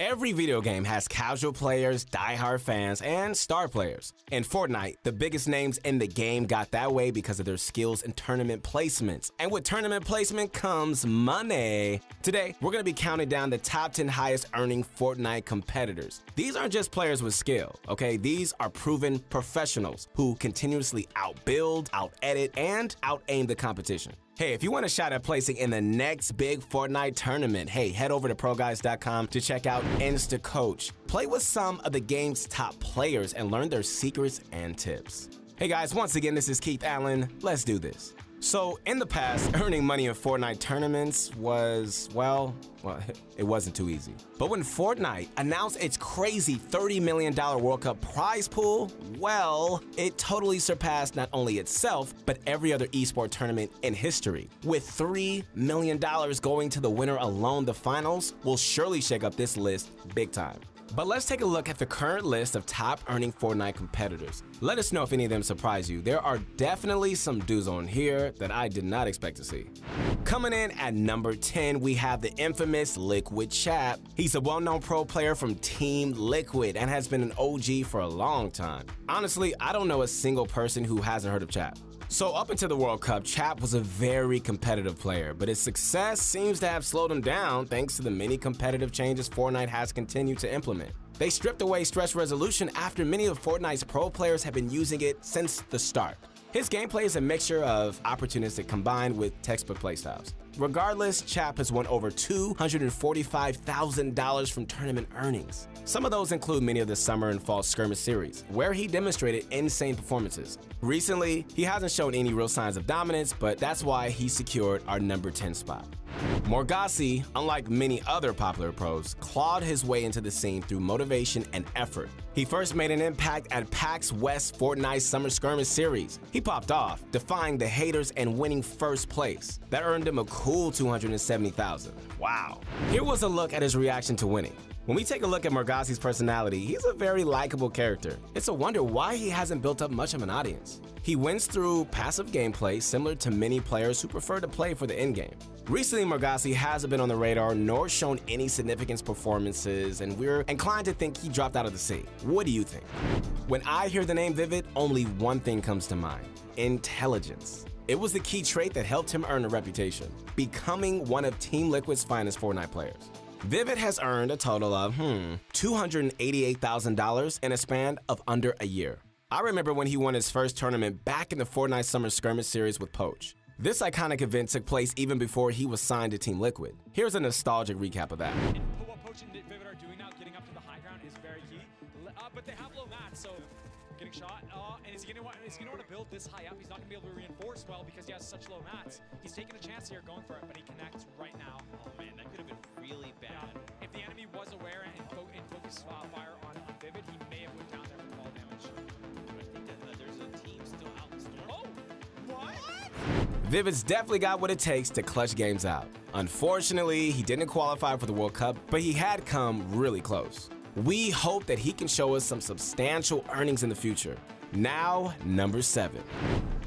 Every video game has casual players, die-hard fans, and star players. In Fortnite, the biggest names in the game got that way because of their skills and tournament placements. And with tournament placement comes money. Today, we're going to be counting down the top 10 highest earning Fortnite competitors. These aren't just players with skill, okay? These are proven professionals who continuously outbuild, out-edit, and out-aim the competition. Hey, if you want a shot at placing in the next big Fortnite tournament, hey, head over to ProGuides.com to check out InstaCoach. Play with some of the game's top players and learn their secrets and tips. Hey guys, once again, this is Keith Allen. Let's do this. So, in the past, earning money in Fortnite tournaments was, well, well, it wasn't too easy. But when Fortnite announced its crazy $30 million World Cup prize pool, well, it totally surpassed not only itself, but every other esport tournament in history. With $3 million going to the winner alone, the finals will surely shake up this list big time. But let's take a look at the current list of top earning Fortnite competitors. Let us know if any of them surprise you. There are definitely some dudes on here that I did not expect to see. Coming in at number 10, we have the infamous Liquid Chap. He's a well-known pro player from Team Liquid and has been an OG for a long time. Honestly, I don't know a single person who hasn't heard of Chap. So up until the World Cup, Chap was a very competitive player, but his success seems to have slowed him down thanks to the many competitive changes Fortnite has continued to implement. They stripped away stretch resolution after many of Fortnite's pro players have been using it since the start. His gameplay is a mixture of opportunistic combined with textbook playstyles. Regardless, Chap has won over $245,000 from tournament earnings. Some of those include many of the summer and fall skirmish series, where he demonstrated insane performances. Recently, he hasn't shown any real signs of dominance, but that's why he secured our number 10 spot. Morgausse, unlike many other popular pros, clawed his way into the scene through motivation and effort. He first made an impact at PAX West Fortnite Summer Skirmish Series. He popped off, defying the haters and winning first place. That earned him a cool 270,000. Wow. Here was a look at his reaction to winning. When we take a look at Morgausse's personality, he's a very likable character. It's a wonder why he hasn't built up much of an audience. He wins through passive gameplay similar to many players who prefer to play for the endgame. Recently, Morgausse hasn't been on the radar nor shown any significant performances, and we're inclined to think he dropped out of the scene. What do you think? When I hear the name Vivid, only one thing comes to mind intelligence. It was the key trait that helped him earn a reputation, becoming one of Team Liquid's finest Fortnite players. Vivid has earned a total of, hmm, $288,000 in a span of under a year. I remember when he won his first tournament back in the Fortnite Summer Skirmish Series with Poach. This iconic event took place even before he was signed to Team Liquid. Here's a nostalgic recap of that. And what Poach and Vivid are doing now, getting up to the high ground is very key. Uh, but they have low mats, so getting shot. Uh, and is he gonna want? Is he gonna want to build this high up? He's not gonna be able to reinforce well because he has such low mats. He's taking a chance here, going for it, but he connects right now. Oh man, that could have been really bad. Yeah. If the enemy was aware and, fo and focused uh, fire on, on Vivid, he may have went down there for fall damage. I think that uh, there's a team still out in storm. Oh, what? Vivid's definitely got what it takes to clutch games out. Unfortunately, he didn't qualify for the World Cup, but he had come really close. We hope that he can show us some substantial earnings in the future. Now, number seven.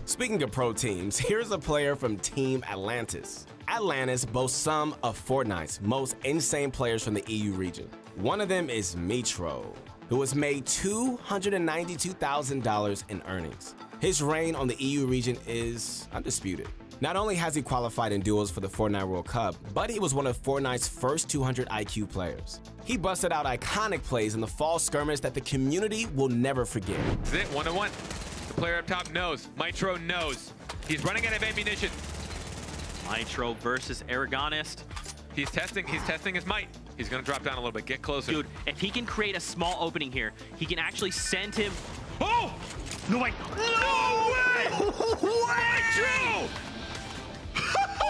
Speaking of pro teams, here's a player from Team Atlantis. Atlantis boasts some of Fortnite's most insane players from the EU region. One of them is Meetr0, who has made $292,000 in earnings. His reign on the EU region is undisputed. Not only has he qualified in duels for the Fortnite World Cup, but he was one of Fortnite's first 200 IQ players. He busted out iconic plays in the fall skirmish that the community will never forget. That's it, one on one. The player up top knows. Meetr0 knows. He's running out of ammunition. Meetr0 versus Aragonist. He's testing. He's testing his might. He's gonna drop down a little bit. Get closer. Dude, if he can create a small opening here, he can actually send him. Oh! No way! No way! Meetr0!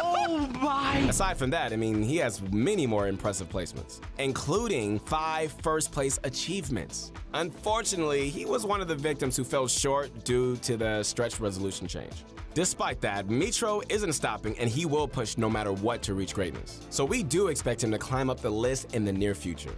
Oh my! Aside from that, I mean, he has many more impressive placements, including five first place achievements. Unfortunately, he was one of the victims who fell short due to the stretch resolution change. Despite that, Meetr0 isn't stopping and he will push no matter what to reach greatness. So we do expect him to climb up the list in the near future.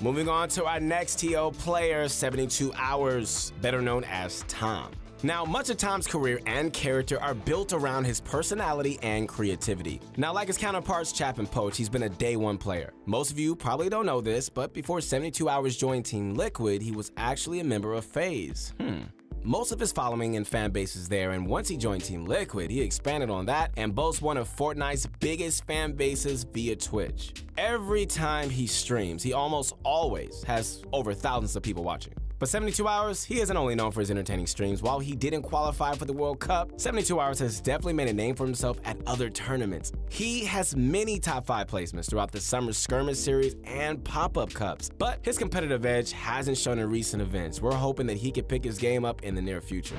Moving on to our next TO player, 72 Hours, better known as Tom. Now, much of Tom's career and character are built around his personality and creativity. Now, like his counterparts Chap and Poach, he's been a day one player. Most of you probably don't know this, but before 72 Hours joined Team Liquid, he was actually a member of FaZe. Hmm. Most of his following and fan base is there, and once he joined Team Liquid, he expanded on that and boasts one of Fortnite's biggest fan bases via Twitch. Every time he streams, he almost always has over thousands of people watching. But 72 Hours, he isn't only known for his entertaining streams. While he didn't qualify for the World Cup, 72 Hours has definitely made a name for himself at other tournaments. He has many top 5 placements throughout the Summer Skirmish Series and Pop-Up Cups, but his competitive edge hasn't shown in recent events. We're hoping that he can pick his game up in the near future.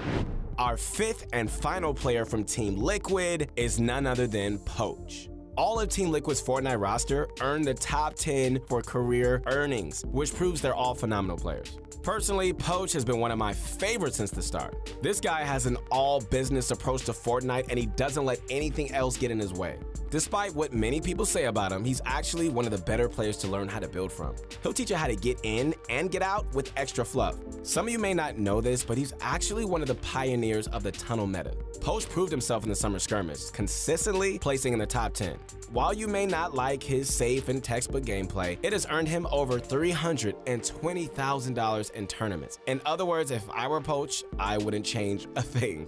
Our fifth and final player from Team Liquid is none other than Poach all of Team Liquid's Fortnite roster earned the top 10 for career earnings, which proves they're all phenomenal players. Personally, Poach has been one of my favorites since the start. This guy has an all business approach to Fortnite and he doesn't let anything else get in his way. Despite what many people say about him, he's actually one of the better players to learn how to build from. He'll teach you how to get in and get out with extra fluff. Some of you may not know this, but he's actually one of the pioneers of the tunnel meta. Poach proved himself in the summer skirmish, consistently placing in the top 10. While you may not like his safe and textbook gameplay, it has earned him over $320,000 in tournaments. In other words, if I were Poach, I wouldn't change a thing.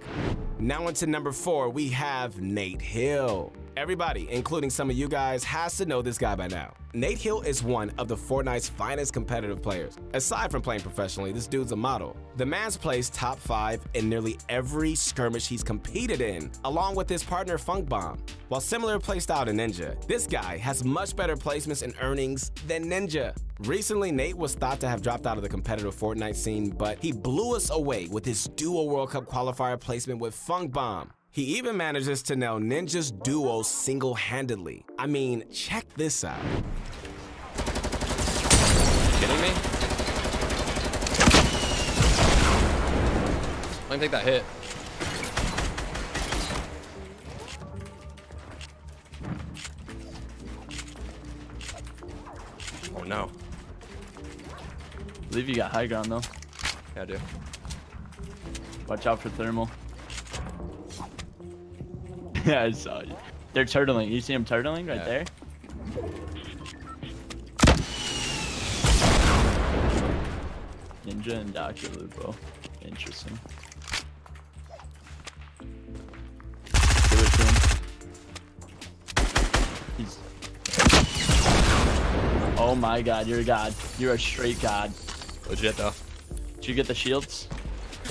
Now into number four, we have Nate Hill. Everybody, including some of you guys, has to know this guy by now. Nate Hill is one of the Fortnite's finest competitive players. Aside from playing professionally, this dude's a model. The man's placed top 5 in nearly every skirmish he's competed in, along with his partner Funk Bomb. While similar playstyle to Ninja, this guy has much better placements and earnings than Ninja. Recently, Nate was thought to have dropped out of the competitive Fortnite scene, but he blew us away with his duo World Cup qualifier placement with Funk Bomb. He even manages to nail Ninja's duo single-handedly. I mean, check this out. Kidding me? I think that hit. Oh no. I believe you got high ground though. Yeah, I do. Watch out for thermal. Yeah, I saw you. They're turtling. You see them turtling right Yeah. there? Ninja and Dr. Lupo. Interesting. Do it to him. He's... Oh my god, you're a god. You're a straight god. Legit though. Did you get the shields?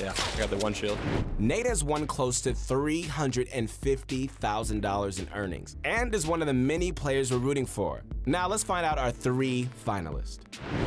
Yeah, I got the one shield. Nate has won close to $350,000 in earnings and is one of the many players we're rooting for. Now let's find out our three finalists.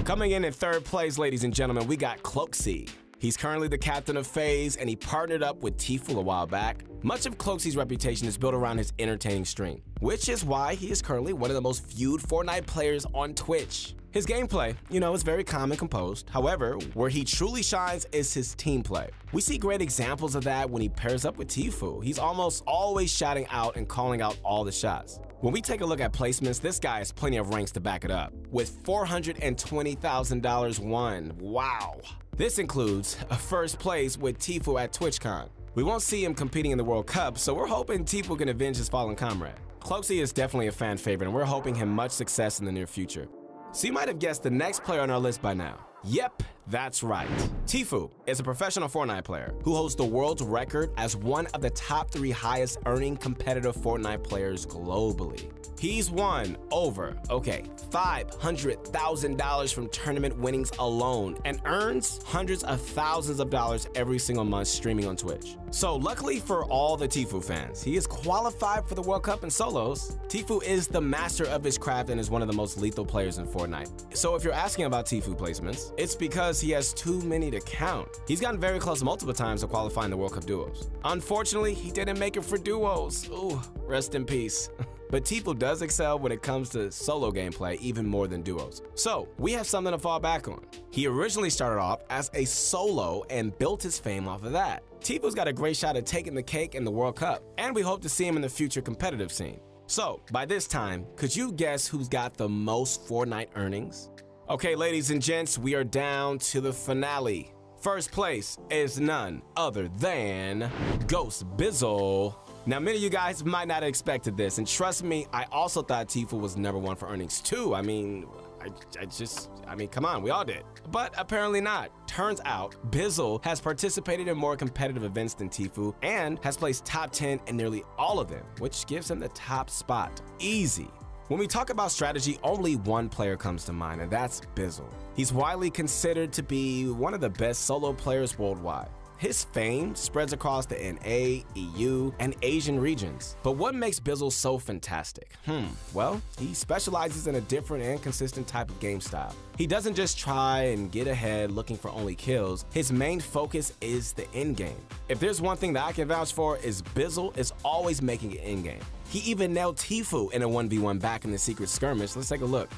Coming in in third place, ladies and gentlemen, we got Cloakzy. He's currently the captain of FaZe and he partnered up with Tfue a while back. Much of Cloakzy's reputation is built around his entertaining stream, which is why he is currently one of the most viewed Fortnite players on Twitch. His gameplay, you know, is very calm and composed. However, where he truly shines is his team play. We see great examples of that when he pairs up with Tfue. He's almost always shouting out and calling out all the shots. When we take a look at placements, this guy has plenty of ranks to back it up, with $420,000 won. Wow. This includes a first place with Tfue at TwitchCon. We won't see him competing in the World Cup, so we're hoping Tfue can avenge his fallen comrade. Cloakzy is definitely a fan favorite, and we're hoping him much success in the near future. So you might have guessed the next player on our list by now. Yep, that's right. Tfue is a professional Fortnite player who holds the world's record as one of the top three highest earning competitive Fortnite players globally. He's won over, okay, $500,000 from tournament winnings alone and earns hundreds of thousands of dollars every single month streaming on Twitch. So luckily for all the Tfue fans, he is qualified for the World Cup in solos. Tfue is the master of his craft and is one of the most lethal players in Fortnite. So if you're asking about Tfue placements, it's because he has too many to count. He's gotten very close multiple times to qualifying the World Cup duos. Unfortunately, he didn't make it for duos. Ooh, rest in peace. But Tfue does excel when it comes to solo gameplay even more than duos. So, we have something to fall back on. He originally started off as a solo and built his fame off of that. Tfue's got a great shot at taking the cake in the World Cup, and we hope to see him in the future competitive scene. So, by this time, could you guess who's got the most Fortnite earnings? Okay, ladies and gents, we are down to the finale. First place is none other than Ghost Bizzle. Now, many of you guys might not have expected this, and trust me, I also thought Tfue was number one for earnings too. I mean, I, I just, I mean, come on, we all did. But apparently not. Turns out, Bizzle has participated in more competitive events than Tfue and has placed top 10 in nearly all of them, which gives him the top spot. Easy. When we talk about strategy, only one player comes to mind, and that's Bizzle. He's widely considered to be one of the best solo players worldwide. His fame spreads across the NA, EU, and Asian regions. But what makes Bizzle so fantastic? Hmm, well, he specializes in a different and consistent type of game style. He doesn't just try and get ahead looking for only kills, his main focus is the end game. If there's one thing that I can vouch for is Bizzle is always making it in game. He even nailed Tfue in a 1v1 back in the secret skirmish. Let's take a look.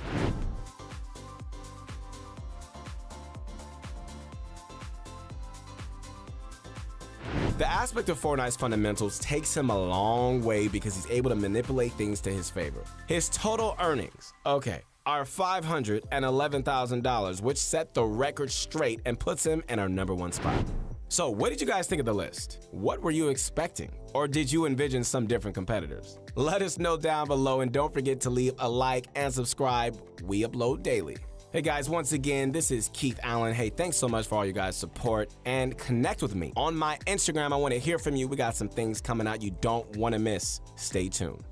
The aspect of Fortnite's fundamentals takes him a long way because he's able to manipulate things to his favor. His total earnings, okay, are $511,000, which set the record straight and puts him in our number one spot. So, what did you guys think of the list? What were you expecting? Or did you envision some different competitors? Let us know down below and don't forget to leave a like and subscribe. We upload daily. Hey guys, once again, this is Keith Allen. Hey, thanks so much for all you guys' support and connect with me on my Instagram. I want to hear from you. We got some things coming out you don't want to miss. Stay tuned.